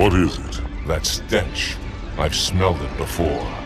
What is it? That stench. I've smelled it before.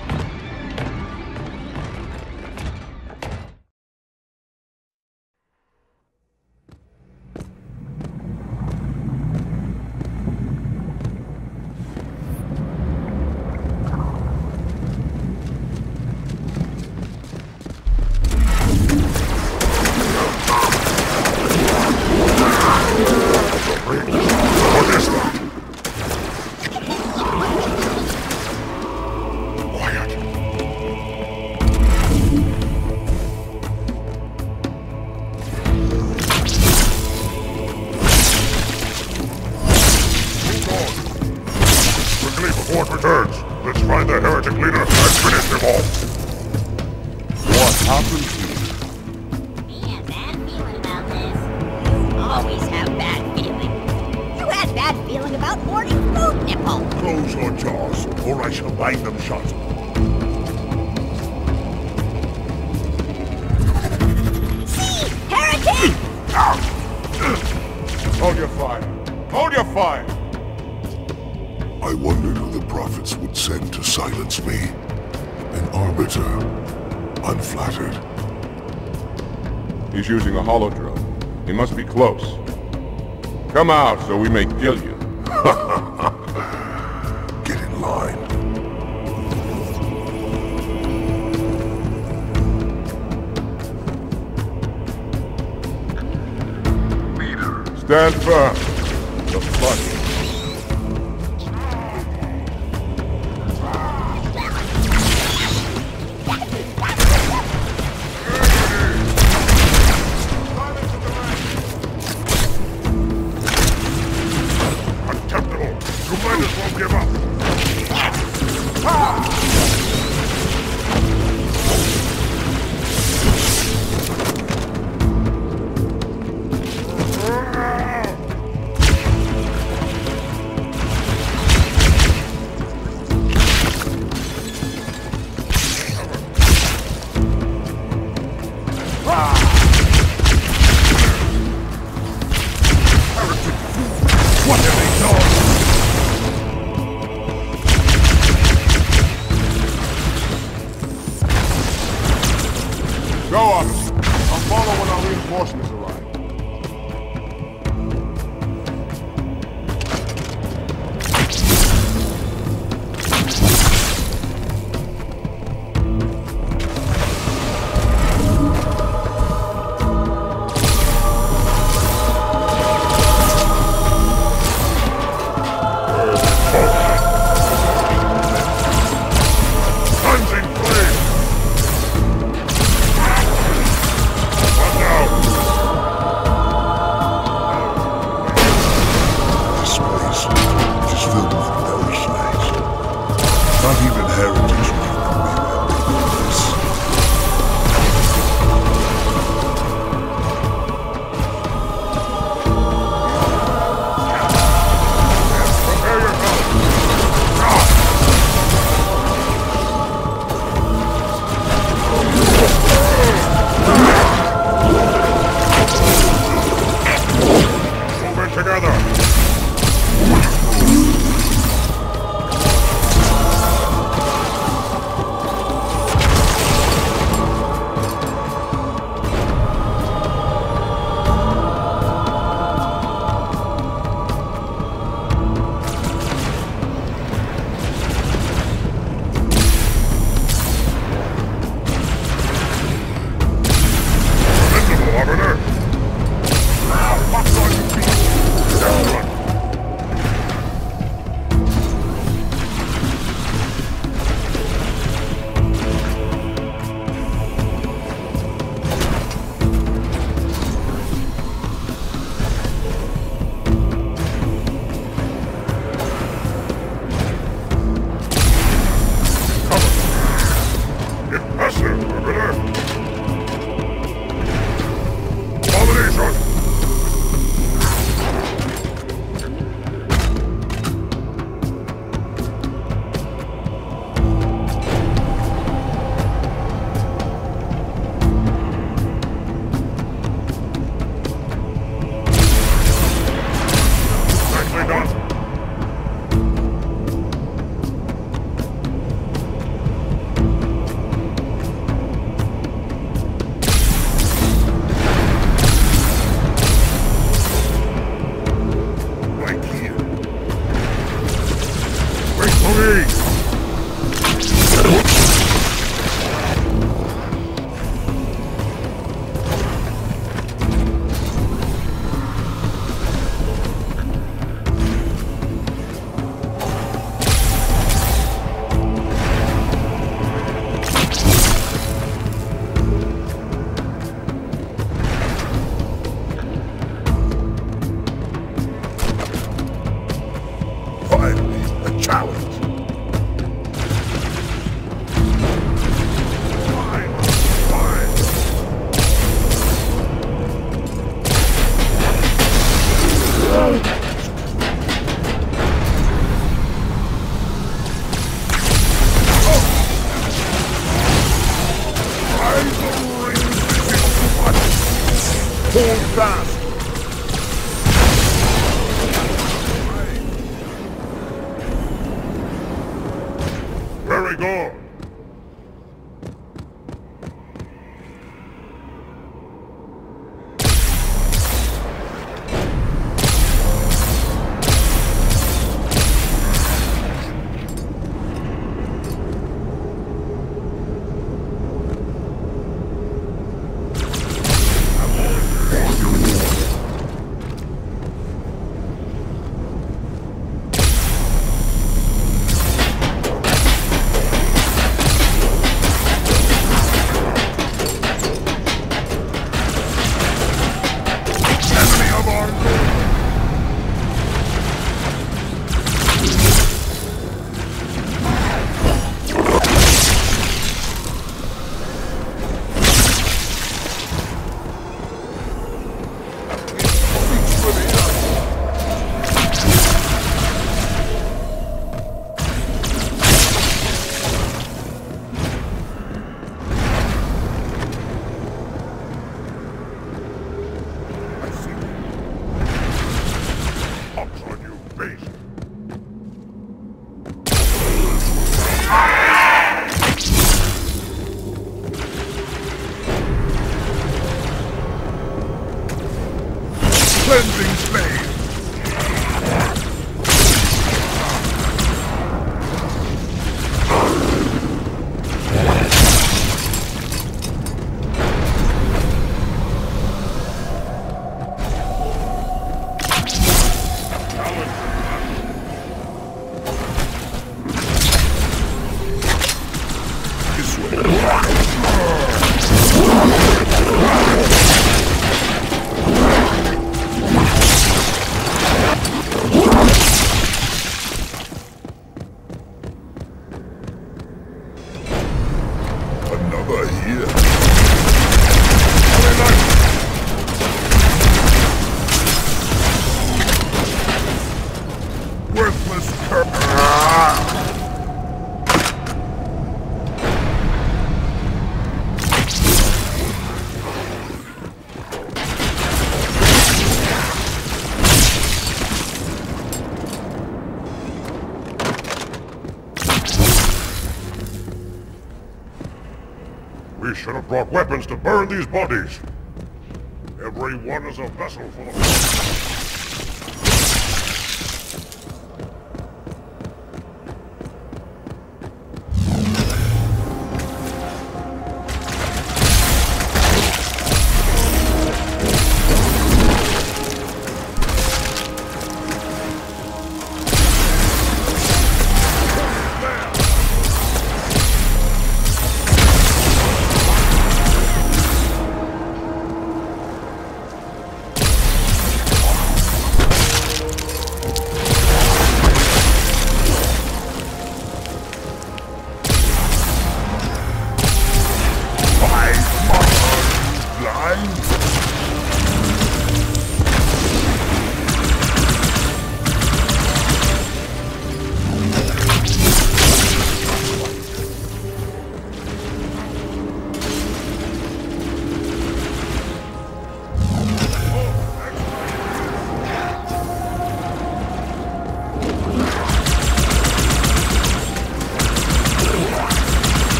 Before returns. Let's find the heretic leader and finish him off. What happened here? Me a bad feeling about this. You always have bad feeling. You had bad feeling about Morty's food nipple. Close your jaws, or I shall bind them shut. See? Heretic! Ah! Hold your fire. Hold your fire! I wondered who the prophets would send to silence me. An arbiter. Unflattered. He's using a holodrone. He must be close. Come out so we may kill you. Get in line. Leader. Stand firm. The flood. these bodies. Every one is a vessel for the...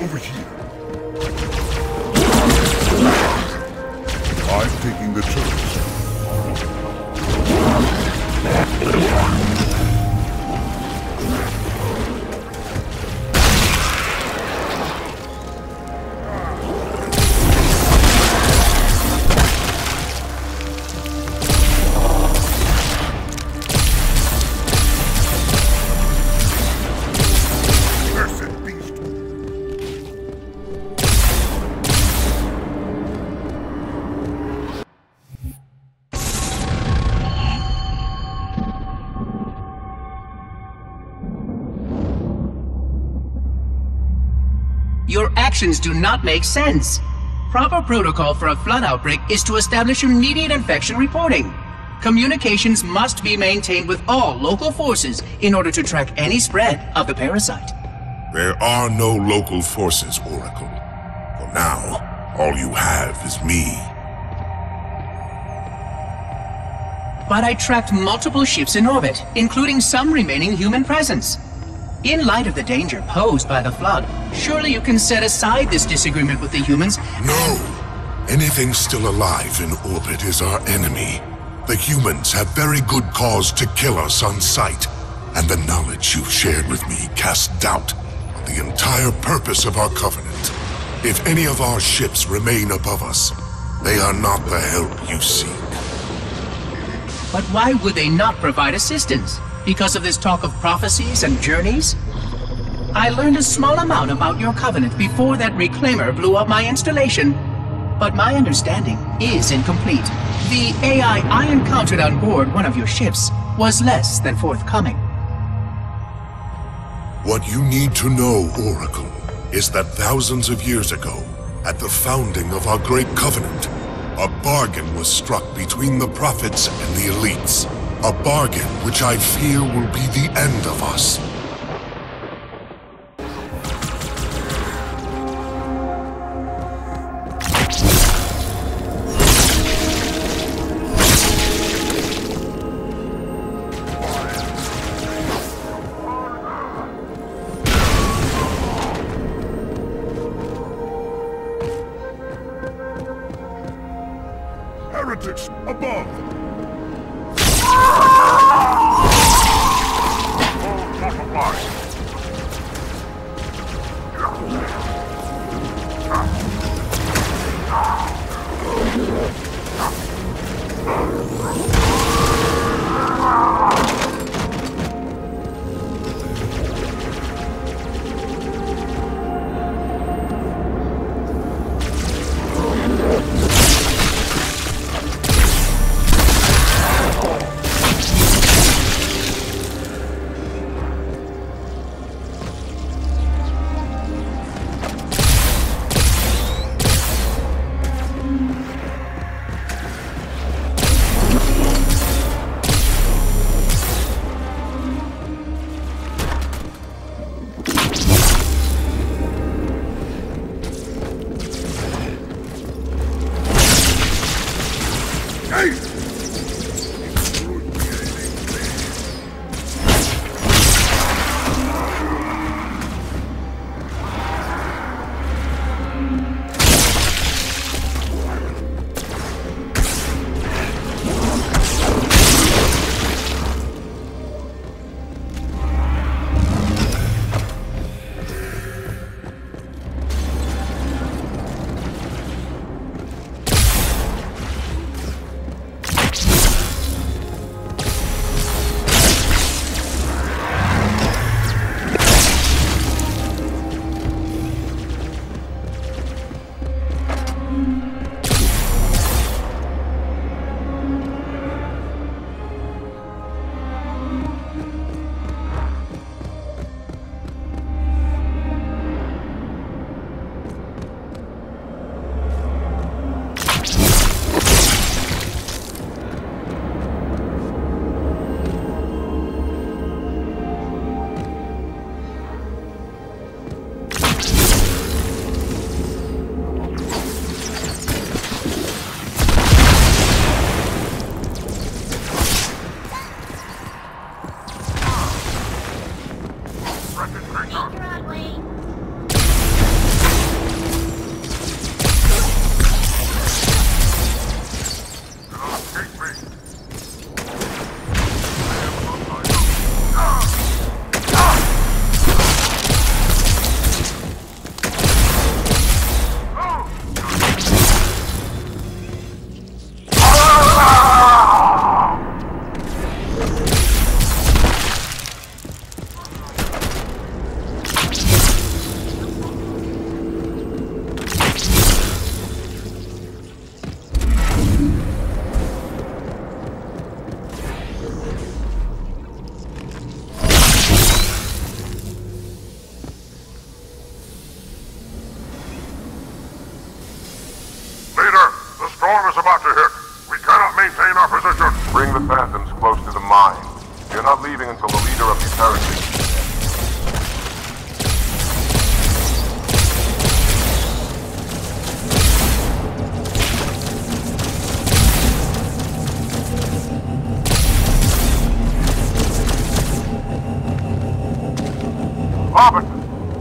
Over here. I'm taking the church. Actions do not make sense. Proper protocol for a flood outbreak is to establish immediate infection reporting. Communications must be maintained with all local forces in order to track any spread of the parasite. There are no local forces, Oracle. For now, all you have is me. But I tracked multiple ships in orbit, including some remaining human presence. In light of the danger posed by the Flood, surely you can set aside this disagreement with the humans. No! Anything still alive in orbit is our enemy. The humans have very good cause to kill us on sight, and the knowledge you've shared with me casts doubt on the entire purpose of our Covenant. If any of our ships remain above us, they are not the help you seek. But why would they not provide assistance? Because of this talk of prophecies and journeys? I learned a small amount about your covenant before that reclaimer blew up my installation. But my understanding is incomplete. The AI I encountered on board one of your ships was less than forthcoming. What you need to know, Oracle, is that thousands of years ago, at the founding of our Great Covenant, a bargain was struck between the prophets and the elites. A bargain which I fear will be the end of us.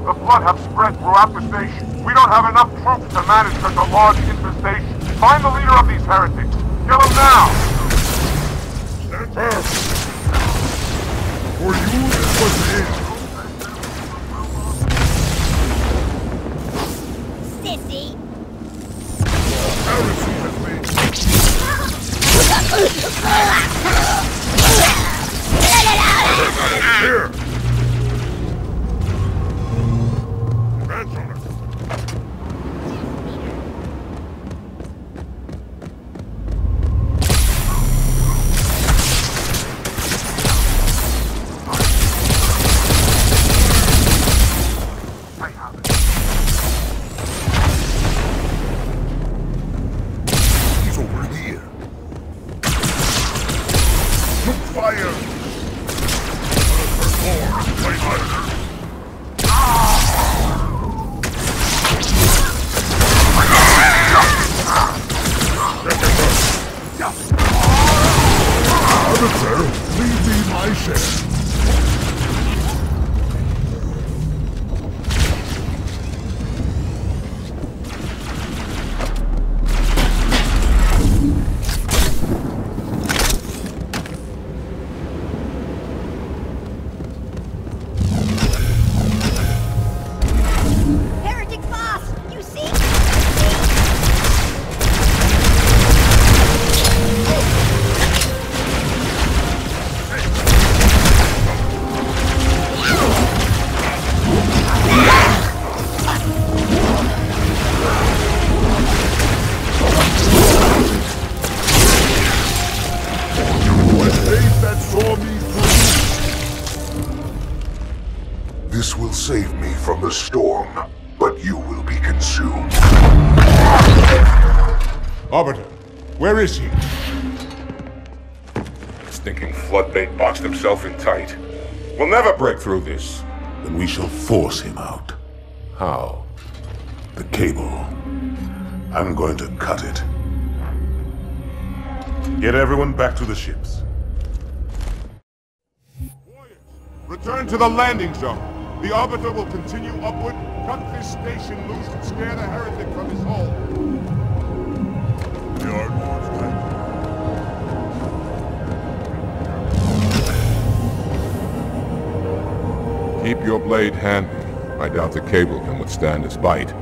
The flood have spread throughout the station. We don't have enough troops to manage such a large infestation. Find the leader of these heretics. Kill him now! Stand! For you, this was it. share. Arbiter, where is he? Stinking floodbait boxed himself in tight. We'll never break through this. Then we shall force him out. How? The cable. I'm going to cut it. Get everyone back to the ships. Return to the landing zone. The Arbiter will continue upward, cut this station loose, and scare the heretic from his hole. Keep your blade handy. I doubt the cable can withstand its bite.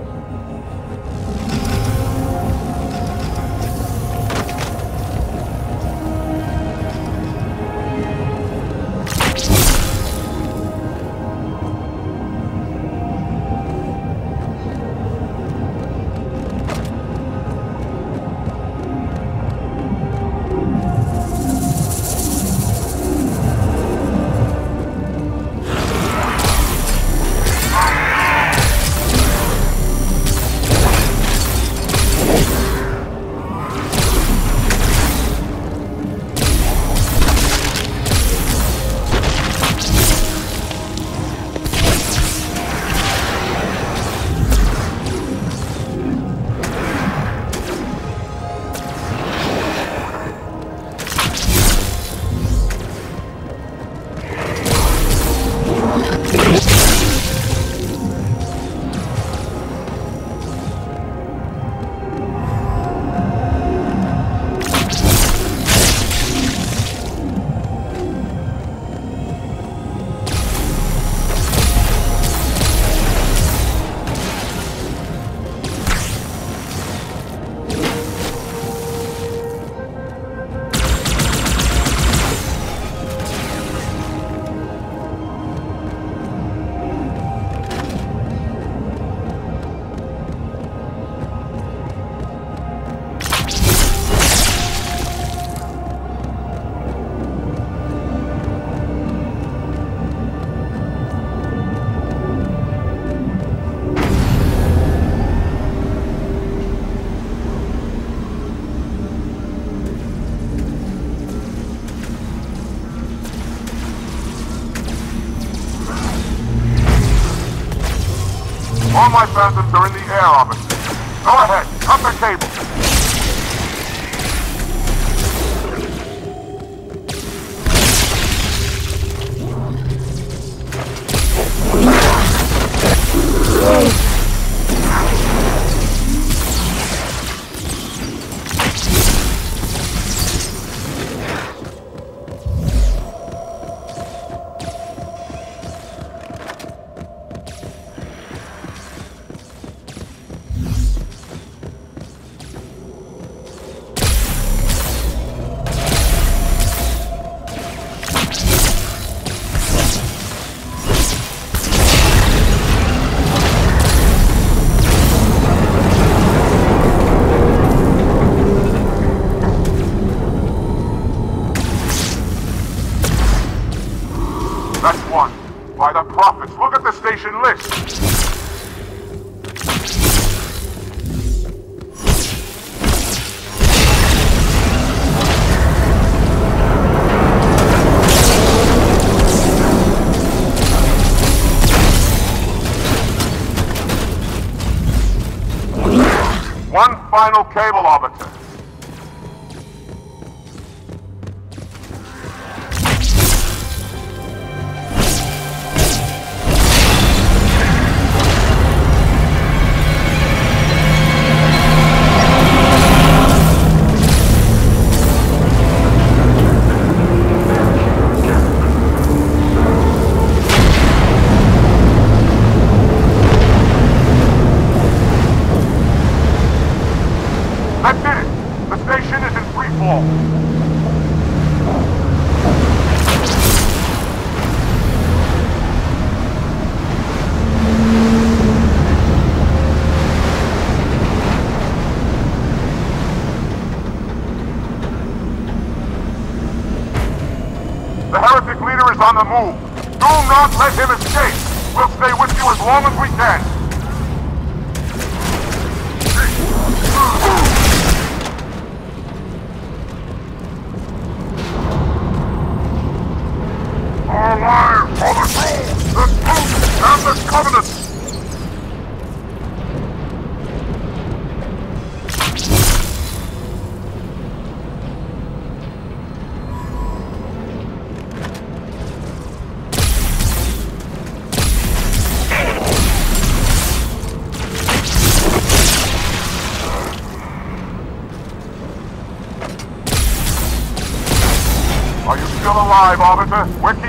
Arbiter. We're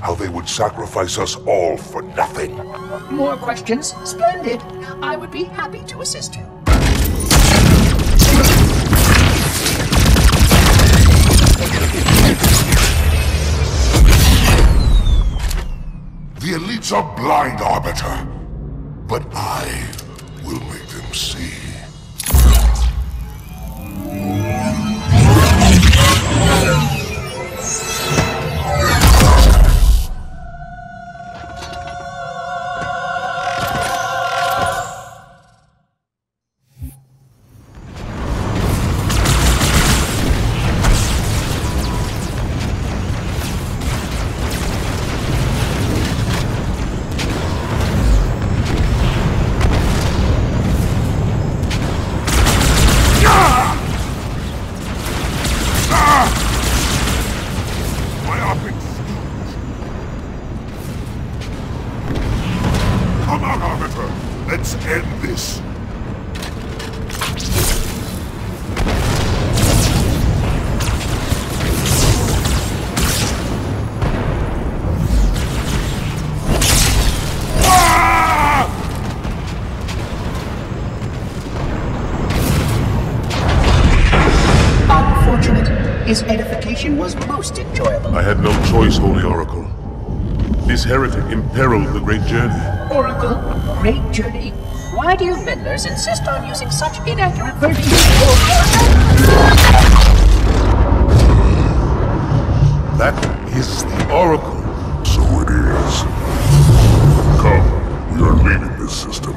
How they would sacrifice us all for nothing. More questions? Splendid. I would be happy to assist you. The elites are blind, Arbiter. But I will make them see. Come on, Arbiter. Let's end this. Unfortunate. His edification was most enjoyable. I had no choice, Holy Oracle. This heretic imperiled the great journey. Oracle, great journey. Why do you meddlers insist on using such inaccurate verbiage? That is the Oracle. So it is. Come, we are leaving this system.